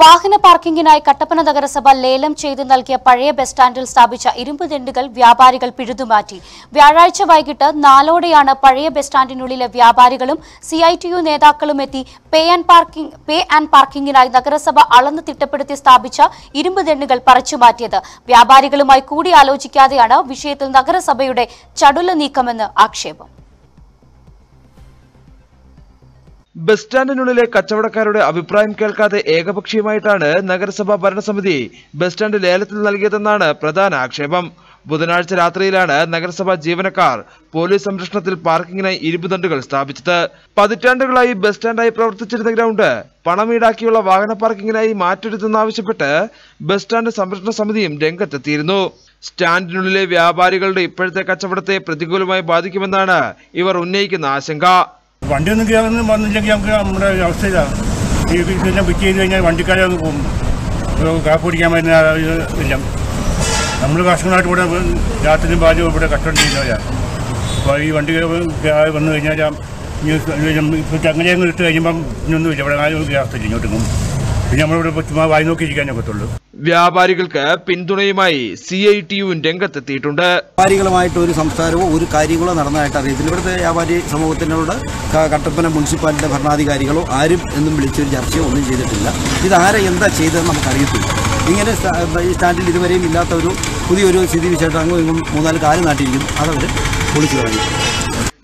വാഹന പാർക്കിംഗിനായി കട്ടപ്പന നഗരസഭ ലേലം ചെയ്ത് നൽകിയ പഴയ ബസ് സ്റ്റാൻഡിൽ സ്ഥാപിച്ച ഇരുമ്പ് ദണ്ടുകൾ വ്യാപാരികൾ പിഴുതുമാറ്റി. വ്യാഴാഴ്ച വൈകിട്ട് നാലോടെയാണ് പഴയ ബസ് സ്റ്റാൻഡിനുള്ളിലെ വ്യാപാരികളും സി ഐ ടി യു നേതാക്കളും എത്തി പേ ആൻഡ് പാർക്കിംഗ് പേ പാർക്കിംഗിനായി നഗരസഭ അളന്ന് തിട്ടപ്പെടുത്തി സ്ഥാപിച്ച ഇരുമ്പ് ദണ്ടുകൾ പറിച്ചുമാറ്റിയത്. വ്യാപാരികളുമായി കൂടിയാലോചിക്കാതെയാണ് വിഷയത്തിൽ നഗരസഭയുടെ ചടുല നീക്കമെന്ന് ആക്ഷേപം. ബസ് സ്റ്റാൻഡിനുള്ളിലെ കച്ചവടക്കാരുടെ അഭിപ്രായം കേൾക്കാതെ ഏകപക്ഷീയമായിട്ടാണ് നഗരസഭാ ഭരണസമിതി ബസ് സ്റ്റാൻഡ് ലേലത്തിൽ നൽകിയതെന്നാണ് പ്രധാന ആക്ഷേപം. ബുധനാഴ്ച രാത്രിയിലാണ് നഗരസഭാ ജീവനക്കാർ പോലീസ് സംരക്ഷണത്തിൽ പാർക്കിങ്ങിനായി ഇരുപതണ്ടുകൾ സ്ഥാപിച്ചത്. പതിറ്റാണ്ടുകളായി ബസ് സ്റ്റാൻഡായി പ്രവർത്തിച്ചിരുന്ന ഗ്രൗണ്ട് പണം ഈടാക്കിയുള്ള വാഹന പാർക്കിങ്ങിനായി മാറ്റരുതെന്നാവശ്യപ്പെട്ട് ബസ് സ്റ്റാൻഡ് സംരക്ഷണ സമിതിയും രംഗത്തെത്തിയിരുന്നു. സ്റ്റാൻഡിനുള്ളിലെ വ്യാപാരികളുടെ ഇപ്പോഴത്തെ കച്ചവടത്തെ പ്രതികൂലമായി ബാധിക്കുമെന്നാണ് ഇവർ ഉന്നയിക്കുന്ന ആശങ്ക. വണ്ടിയൊന്നും കയറുന്ന വന്നില്ലെങ്കിൽ നമുക്ക് നമ്മുടെ അവസ്ഥയിലാണ് ഈ ബുക്ക് ചെയ്ത് കഴിഞ്ഞാൽ വണ്ടിക്കാരെ ഒന്ന് പോകും. കാപ്പ് പിടിക്കാൻ പറ്റുന്ന ഇല്ല. നമ്മൾ വർഷങ്ങളായിട്ട് ഇവിടെ രാത്രിയും പാചകം ഇവിടെ കഷ്ടം ചെയ്യുന്നവരാണ് അപ്പോൾ ഈ വണ്ടി വന്നു കഴിഞ്ഞാൽ അങ്ങനെ അങ്ങ് ഇട്ട് കഴിയുമ്പം ഇനിയൊന്നുമില്ല ഇവിടെ ആരും ഗ്യാസ് ഇല്ല. ഇങ്ങോട്ടൊന്നും പിന്നെ നമ്മളിവിടെ ഇപ്പൊ ചുമ്മാ വായി പറ്റുള്ളൂ വ്യാപാരികൾക്ക് പിന്തുണയുമായി സി ഐ ടി യു രംഗത്തെത്തിയിട്ടുണ്ട്. വ്യാപാരികളുമായിട്ട് ഒരു സംസാരമോ ഒരു കാര്യങ്ങളോ നടന്നതായിട്ട് അറിയത്തില്ല. ഇവിടുത്തെ വ്യാപാരി സമൂഹത്തിനോട് കട്ടപ്പന മുനിസിപ്പാലിറ്റി ഭരണാധികാരികളോ ആരും എന്നും വിളിച്ചൊരു ചർച്ചയോ ഒന്നും ചെയ്തിട്ടില്ല. ഇതാരെ എന്താ ചെയ്തതെന്ന് നമുക്കറിയത്തില്ല. ഇങ്ങനെ ഈ സ്റ്റാൻഡിൽ ഇതുവരെയും ഇല്ലാത്ത ഒരു പുതിയൊരു സ്ഥിതി വിശേഷം അങ്ങും ഇങ്ങും മൂന്നാൽ കാലം നാട്ടിയിരിക്കും അതവർ പൊളിച്ചു കളഞ്ഞു.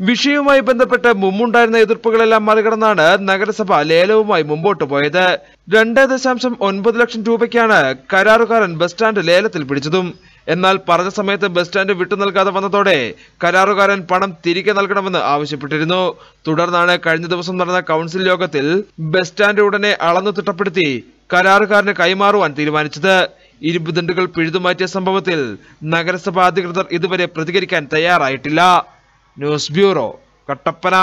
വിഷയവുമായി ബന്ധപ്പെട്ട് മുമ്പുണ്ടായിരുന്ന എതിർപ്പുകളെല്ലാം മറികടന്നാണ് നഗരസഭ ലേലവുമായി മുമ്പോട്ട് പോയത്. രണ്ട് ദശാംശം ഒൻപത് ലക്ഷം രൂപയ്ക്കാണ് കരാറുകാരൻ ബസ് സ്റ്റാൻഡ് ലേലത്തിൽ പിടിച്ചതും. എന്നാൽ പറഞ്ഞ സമയത്ത് ബസ് സ്റ്റാൻഡ് വിട്ടു നൽകാതെ വന്നതോടെ കരാറുകാരൻ പണം തിരികെ നൽകണമെന്ന് ആവശ്യപ്പെട്ടിരുന്നു. തുടർന്നാണ് കഴിഞ്ഞ ദിവസം നടന്ന കൗൺസിൽ യോഗത്തിൽ ബസ് സ്റ്റാൻഡ് ഉടനെ അളന്നു തിട്ടപ്പെടുത്തി കരാറുകാരന് കൈമാറുവാൻ തീരുമാനിച്ചത്. ഇരുപതിണ്ടുകൾ പിഴുതുമാറ്റിയ സംഭവത്തിൽ നഗരസഭാ അധികൃതർ ഇതുവരെ പ്രതികരിക്കാൻ തയ്യാറായിട്ടില്ല. News bureau Kattappana.